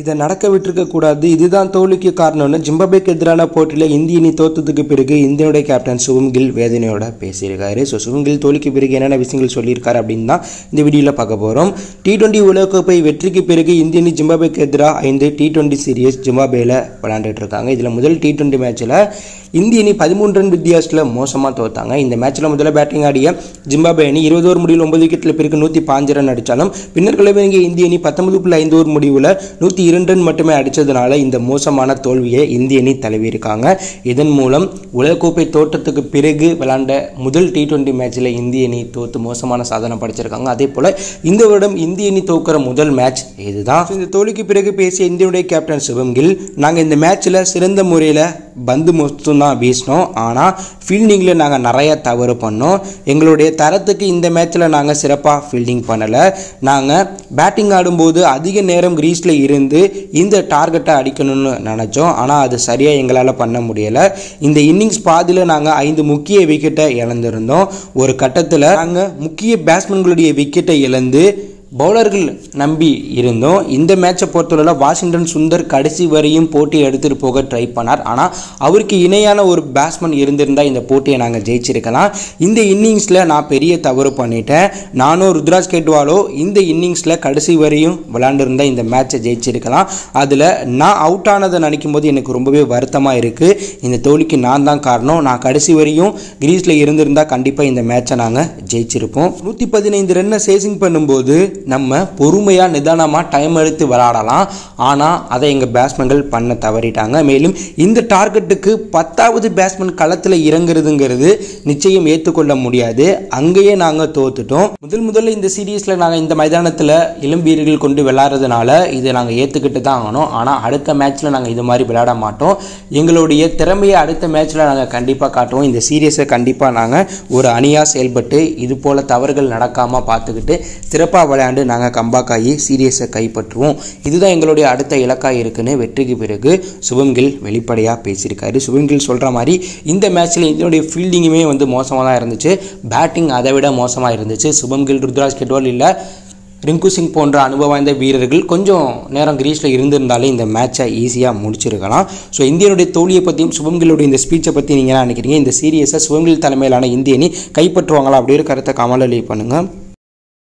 இதை நடக்க விட்டுருக்க கூடாது. இதுதான் தோல்விக்கு காரணம்னு ஜிம்பாபேக்கு எதிரான போட்டியில் இந்திய அணி தோத்ததுக்கு பிறகு இந்தியனுடைய கேப்டன் சுகம் கில் வேதனையோட பேசியிருக்காரு. ஸோ சுகம் கில் தோல்விக்கு பிறகு என்னென்ன விஷயங்கள் சொல்லியிருக்காரு அப்படின்னு தான் இந்த வீடியோவில் பார்க்க போகிறோம் டி டுவெண்ட்டி உலகக்கோப்பை வெற்றிக்கு பிறகு இந்திய அணி ஜிம்பாபேக்கு எதிராக ஐந்து டி டுவெண்ட்டி சீரியஸ் ஜிம்பாபேல விளையாண்டுட்டு இருக்காங்க இதில் முதல் டி டுவெண்ட்டி மேட்ச்சில் இந்திய அணி பதிமூன்று ரன் வித்தியாசத்தில் மோசமாக தோத்தாங்க. இந்த மேட்ச்சில் முதல்ல பேட்டிங் ஆடிய ஜிம்பாபே அணி இருபது ஓவர் முடிவில் ஒன்பது விக்கெட்டில் பிறகு நூற்றி பாஞ்சு ரன் அடித்தாலும் பின்னர் கிளம்பிய இந்திய அணி பத்தொன்பது புள்ளி ஐந்து ஓவர் முடிவில் நூற்றி இரண்டு ரன் மட்டுமே அடித்ததுனால இந்த மோசமான தோல்வியை இந்திய அணி தழுவியிருக்காங்க. இதன் மூலம் உலகக்கோப்பை தோட்டத்துக்கு பிறகு விளாண்ட முதல் டி டுவெண்ட்டி மேட்ச்சில் இந்திய அணி தோத்து மோசமான சாதனை படைச்சிருக்காங்க. அதே போல் இந்த வருடம் இந்திய அணி தோக்கிற முதல் மேட்ச் இதுதான் இந்த தோல்விக்கு பிறகு பேசிய இந்தியனுடைய கேப்டன் சிவம் கில் நாங்கள் இந்த மேட்ச்சில் சிறந்த முறையில் பந்து மொத்தம் தான் வீசினோம். ஆனால் ஃபீல்டிங்கில் நாங்கள் நிறைய தவறு பண்ணோம். எங்களுடைய தரத்துக்கு இந்த மேட்ச்சில் நாங்கள் சிறப்பாக ஃபீல்டிங் பண்ணலை. நாங்கள் பேட்டிங் ஆடும்போது அதிக நேரம் கிரீஸில் இருந்து இந்த டார்கெட்டை அடிக்கணும்னு நினச்சோம். ஆனால் அது சரியாக எங்களால் பண்ண முடியலை. இந்த இன்னிங்ஸ் பாதியில் நாங்கள் ஐந்து முக்கிய விக்கெட்டை இழந்திருந்தோம். ஒரு கட்டத்தில் நாங்கள் முக்கிய பேட்ஸ்மேன்களுடைய விக்கெட்டை இழந்து பவுலர்கள் நம்பி இருந்தோம். இந்த மேட்சை பொறுத்தவரையில் வாஷிங்டன் சுந்தர் கடைசி வரையும் போட்டியை எடுத்துகிட்டு போக ட்ரை பண்ணார். ஆனால் அவருக்கு இணையான ஒரு பேட்ஸ்மேன் இருந்திருந்தால் இந்த போட்டியை நாங்கள் ஜெயிச்சிருக்கலாம். இந்த இன்னிங்ஸில் நான் பெரிய தவறு பண்ணிட்டேன். நானும் ருத்ராஜ் கேட்வாலோ இந்த இன்னிங்ஸில் கடைசி வரையும் விளாண்டுருந்தா இந்த மேட்சை ஜெயிச்சிருக்கலாம். அதில் நான் அவுட் ஆனதை நினைக்கும் போது எனக்கு ரொம்பவே வருத்தமாக இருக்குது இந்த தோல்விக்கு நான் தான் காரணம். நான் கடைசி வரையும் கிரீஸில் இருந்திருந்தால் கண்டிப்பாக இந்த மேட்சை நாங்கள் ஜெயிச்சிருப்போம். நூற்றி பதினைந்து ரன்னை சேசிங் பண்ணும்போது நம்ம பொறுமையாக நிதானமாக டைம் எடுத்து விளாடலாம் ஆனால் அதை எங்கள் பேட்ஸ்மேன்கள் பண்ண தவறிட்டாங்க. மேலும் இந்த டார்கெட்டுக்கு பத்தாவது பேட்ஸ்மேன் களத்தில் இறங்குறதுங்கிறது நிச்சயம் ஏற்றுக்கொள்ள முடியாது. அங்கேயே நாங்கள் தோத்துட்டோம். முதல் முதல்ல இந்த சீரீஸில் நாங்கள் இந்த மைதானத்தில் இளம் வீரர்கள் கொண்டு விளாட்றதுனால இதை நாங்கள் ஏற்றுக்கிட்டு தான் ஆகணும். ஆனால் அடுத்த மேட்ச்சில் நாங்கள் இது மாதிரி விளையாட மாட்டோம். எங்களுடைய திறமையை அடுத்த மேட்ச்சில் நாங்கள் கண்டிப்பாக காட்டுவோம். இந்த சீரியஸை கண்டிப்பாக நாங்கள் ஒரு அணியாக செயல்பட்டு இது போல் தவறுகள் நடக்காமல் பார்த்துக்கிட்டு சிறப்பாக விளையாண்டு நாங்கள் கம்பாக் ஆகி சீரியஸை கைப்பற்றுவோம். இதுதான் எங்களுடைய அடுத்த இலக்காக இருக்குன்னு வெற்றிக்கு பிறகு சுபம்கில் வெளிப்படையாக பேசியிருக்காரு. சுபம்கில் சொல்கிற மாதிரி இந்த மேட்ச்சில் இதனுடைய ஃபீல்டிங்குமே வந்து மோசமாக தான் இருந்துச்சு. பேட்டிங் அதை விட மோசமாக இருந்துச்சு. சுபம்கில் ருத்ராஜ் கெட்வால் இல்லை. ரிங்கு சிங் போன்ற அனுபவம் வாய்ந்த வீரர்கள் கொஞ்சம் நேரம் கிரீஸில் இருந்திருந்தாலே இந்த மேட்சை ஈஸியாக முடிச்சிருக்கலாம். ஸோ இந்தியனுடைய தோல்வியை பற்றியும் சுபம்கிலுடைய இந்த ஸ்பீச்சை பற்றி நீங்கள் என்ன நினைக்கிறீங்க? இந்த சீரியஸை சுபம்கில் தலைமையிலான இந்திய அணி கைப்பற்றுவாங்களா? அப்படிங்கிற கருத்தை கமலில் பண்ணுங்கள்